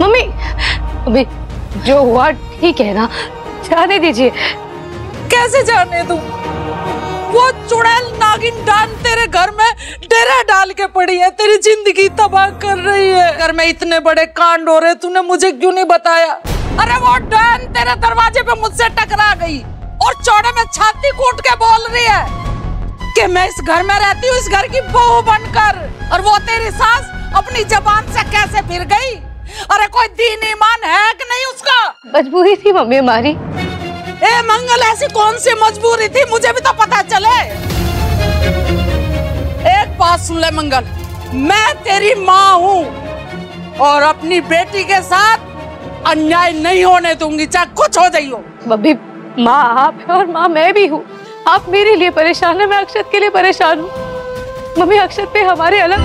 Mummy अभी जो हुआ ठीक है ना? जाने दीजिए। कैसे जाने दूँ? वो चुड़ैल नागिन डान तेरे घर में डेरा डाल के पड़ी है, तेरी ज़िंदगी तबाह कर रही है। घर में इतने बड़े कांड हो रहे तूने मुझे क्यों नहीं बताया? अरे वो डान तेरे दरवाजे पे मुझसे टकरा गई और चौड़े में छाती कूट के बोल रही है कि मैं इस घर में रहती हूँ, इस घर की बहू बनकर। और वो तेरी सास अपनी जबान से कैसे फिर गई? अरे कोई दीन ईमान है कि नहीं उसका? मजबूरी थी मम्मी हमारी। ए मंगल ऐसी कौन सी मजबूरी थी? मुझे भी तो पता चले। एक बात सुन ले मंगल मैं तेरी माँ हूँ और अपनी बेटी के साथ अन्याय नहीं होने दूँगी चाहे कुछ हो जाइयो। मम्मी माँ आप और माँ मैं भी हूँ। आप मेरे लिए परेशान है मैं अक्षत के लिए परेशान हूँ। मम्मी अक्षत पे हमारे अलग